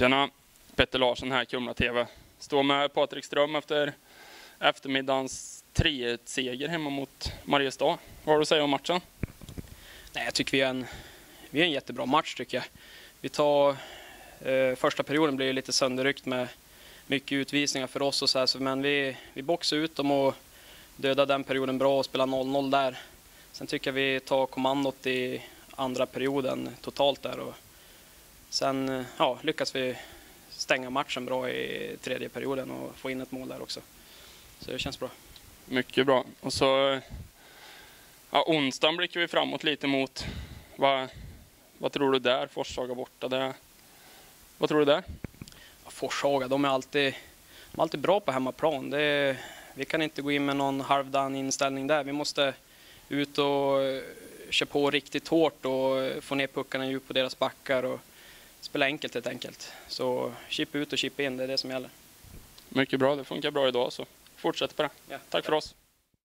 Tjena! Petter Larsson här, Kumla TV. Står med Patrik Ström efter eftermiddagens 3-1-seger hemma mot Mariestad. Vad har du att säga om matchen? Nej, jag tycker vi är en, vi är en jättebra match tycker jag. Vi tar, eh, första perioden blir lite sönderryckt med mycket utvisningar för oss och så här, så, men vi, vi boxar ut dem och dödar den perioden bra och spelar 0-0 där. Sen tycker jag vi tar kommandot i andra perioden totalt där och sen eh, ja, lyckas vi stänga matchen bra i tredje perioden och få in ett mål där också. Så det känns bra. Mycket bra. Och så ja, onsdagen blickar vi framåt lite mot. Vad, vad tror du där? Forshaga borta. Det, vad tror du där? Forshaga, de är alltid, de är alltid bra på hemmaplan. Det vi kan inte gå in med någon halvdan inställning där. Vi måste ut och eh, köra på riktigt hårt och få ner puckarna djupt på deras backar och spela enkelt helt enkelt. Så chip ut och chip in, det är det som gäller. Mycket bra. Det funkar bra idag så fortsätt på det. Ja. Tack för oss.